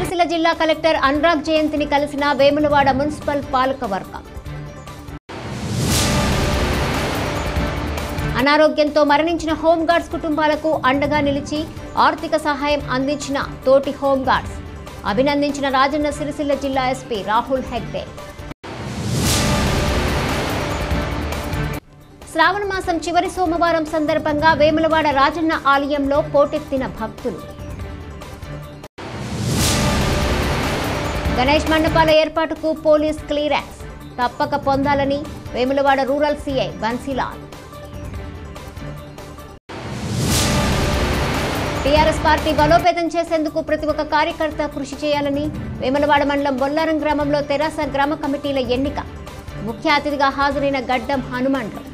సిరిసిల్ల జిల్లా కలెక్టర్ అనురాగ్ జయంతిని కలిసిన వేములవాడ మున్సిపల్ పాలకవర్గం అనారోగ్యంతో మరణించిన హోంగార్డ్స్ కుటుంబాలకు అండగా నిలిచి ఆర్థిక సహాయం అందించిన తోటి హోంగార్డ్స్. అభినందించిన రాజన్న సిరిసిల్ల జిల్లా ఎస్పీ రాహుల్ హెగ్డే. శ్రావణ మాసం చివరి సోమవారం సందర్భంగా వేములవాడ రాజన్న ఆలయంలో పోటెత్తిన భక్తులు. గణేష్ మండపాల ఏర్పాటుకు పోలీస్ క్లియరెన్స్. తప్పక పొందాలని Vemulawada rural CI Bansilal. TRS party బలోపేతం చేసేందుకు ప్రతి ఒక్క కార్యకర్త కృషి చేయాలని వేములవాడ మండలం బొల్లారం గ్రామంలో తెరాస గ్రామ కమిటీల ఎన్నిక. ముఖ్య అతిథిగా హాజరైన గడ్డం హనుమండ్రు